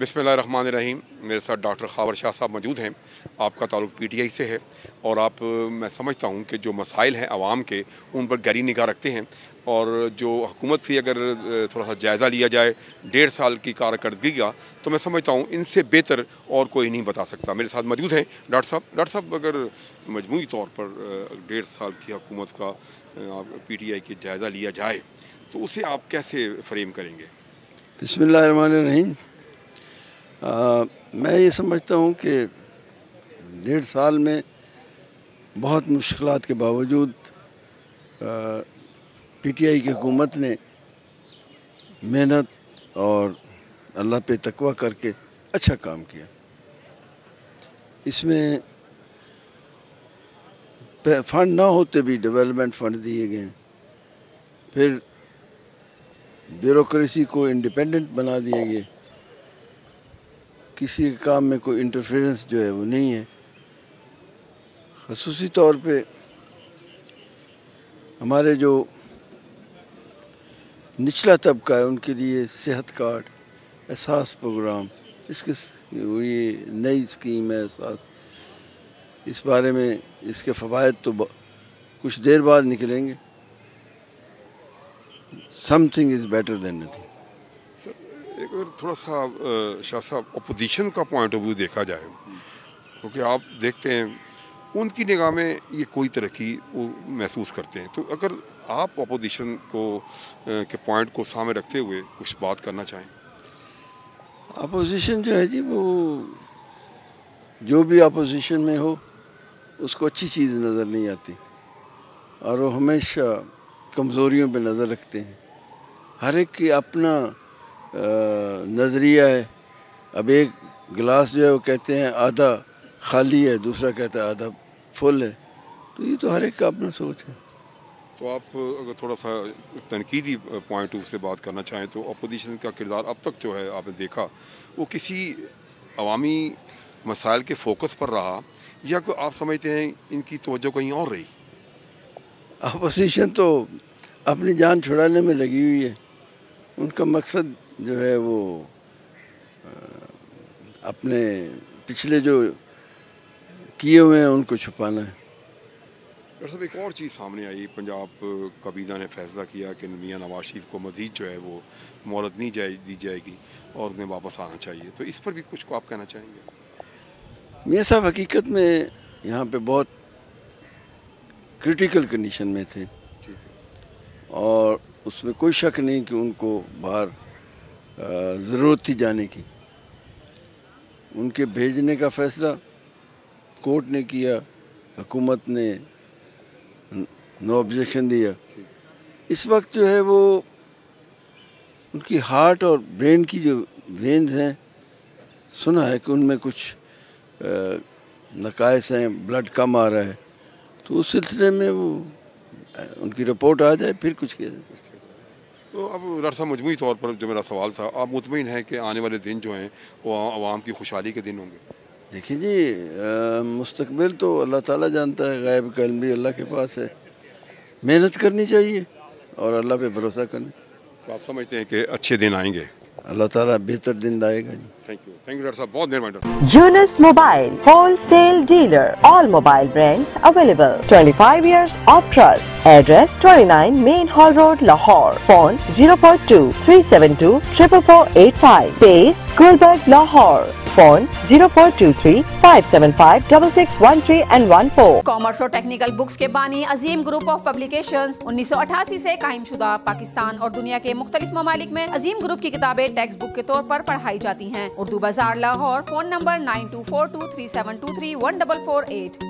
بسم اللہ الرحمن الرحیم۔ میرے ساتھ ڈاکٹر خاور شاہ صاحب موجود ہیں۔ آپ کا تعلق پی ٹی آئی سے ہے اور آپ، میں سمجھتا ہوں کہ جو مسائل ہیں عوام کے، ان پر گہری نگاہ رکھتے ہیں۔ اور جو حکومت کی اگر، تھوڑا سا جائزہ لیا جائے، ڈیڑھ سال کی کارکردگی کا، تو میں سمجھتا ہوں ان سے بہتر اور کوئی نہیں بتا سکتا۔ میرے ساتھ موجود ہیں ڈاکٹر صاحب۔ ڈاکٹر صاحب، اگر مجموعی طور پر، ڈیڑھ سال کی حکومت کا پی ٹی آئی کی جائزہ لیا جائے، تو اسے آپ کیسے فریم کریں گے؟ بسم اللہ الرحمن الرحیم۔ میں یہ سمجھتا ہوں کہ ڈیڑھ سال میں بہت مشکلات کے باوجود پی ٹی آئی کی حکومت نے محنت اور اللہ پہ تقوی کر کے اچھا کام کیا۔ اس میں فنڈ نہ ہوتے بھی ڈیولپمنٹ فنڈ دیے گئے پھر بیوروکریسی کو انڈیپینڈنٹ بنا دیے گئے۔ کسی کام میں کوئی انٹرفیرنس جو ہے وہ نہیں ہے۔ خصوصی طور پہ ہمارے جو نچلا طبقہ ہے، ان کے لیے صحت کارڈ، احساس پروگرام، اس کے یہ نئی اسکیم ہے احساس۔ اس بارے میں اس کے فوائد تو کچھ دیر بعد نکلیں گے۔ Something is better than nothing ایک اگر تھوڑا سا شاہ صاحب اپوزیشن کا پوائنٹ آف ویو دیکھا جائے، کیونکہ آپ دیکھتے ہیں، ان کی نگاہ میں یہ کوئی ترقی وہ محسوس کرتے ہیں۔ تو اگر آپ اپوزیشن کو کے پوائنٹ کو سامنے رکھتے ہوئے کچھ بات کرنا چاہیں۔ اپوزیشن جو ہے جی وہ جو بھی اپوزیشن میں ہو، اس کو اچھی چیز نظر نہیں آتی۔ اور وہ ہمیشہ کمزوریوں پہ نظر رکھتے ہیں۔ ہر ایک کی اپنا نظریہ ہے۔ اب ایک گلاس جو ہے وہ کہتے ہیں آدھا خالی ہے دوسرا کہتا ہے آدھا فل ہے۔ تو یہ تو ہر ایک کا اپنا سوچ ہے۔ تو آپ اگر تھوڑا سا تنقیدی پوائنٹ سے بات کرنا چاہیں تو اپوزیشن کا کردار اب تک جو ہے آپ نے دیکھا وہ کسی عوامی مسائل کے فوکس پر رہا یا کوئی آپ سمجھتے ہیں ان کی توجہ کہیں اور رہی؟ اپوزیشن تو اپنی جان چھڑانے میں لگی ہوئی ہے۔ ان کا مقصد جو ہے وہ اپنے پچھلے جو کیے ہوئے ہیں ان کو چھپانا ہے۔ ڈاکٹر صاحب ایک اور چیز سامنے آئی۔ پنجاب کبینہ نے فیصلہ کیا کہ میاں نواز شریف کو مزید جو ہے وہ مہلت نہیں جائے دی جائے گی اور انہیں واپس آنا چاہیے۔ تو اس پر بھی کچھ کو آپ کہنا چاہیں گے؟ میاں صاحب حقیقت میں یہاں پہ بہت کرٹیکل کنڈیشن میں تھے۔ اور اس میں کوئی شک نہیں کہ ان کو باہر ضرورت تھی جانے کی۔ ان کے بھیجنے کا فیصلہ کورٹ نے کیا، حکومت نے نو آبجیکشن دیا۔ اس وقت جو ہے وہ ان کی ہارٹ اور برین کی جو وینز ہیں، سنا ہے کہ ان میں کچھ نقائص ہیں، بلڈ کم آ رہا ہے۔ تو اس سلسلے میں وہ ان کی رپورٹ آ جائے، پھر کچھ کیا جائے تو اب ڈاکٹر صاحب مجموعی طور پر جو میرا سوال تھا آپ مطمئن ہیں کہ آنے والے دن جو ہیں وہ عوام کی خوشحالی کے دن ہوں گے؟ دیکھیں جی مستقبل تو اللہ تعالیٰ جانتا ہے غائب کا علم بھی اللہ کے پاس ہے۔ محنت کرنی چاہیے اور اللہ پہ بھروسہ کرنا۔ تو آپ سمجھتے ہیں کہ اچھے دن آئیں گے؟ اللہ تعالیٰ بہتر دن لائے گا جی۔ Thank you thank you doctor صاحب بہت مہربانی Younus mobile wholesale dealer all mobile brands available 25 years of trust. Address 29 main hall road Lahore phone 042 372 44485 base Gulberg Lahore phone 0423 575 6613 and 14 commerce اور ٹیکنیکل بکس کے بانی عظیم گروپ آف پبلیکیشنز انیس سو اٹھاسی سے قائم شدہ پاکستان اور دنیا کے مختلف ممالک میں عظیم گروپ کی کتابیں ٹیکسٹ بک کے طور پر پڑھائی جاتی ہیں Urdu Bazaar Lahore phone number nine two four two three seven two three one double four eight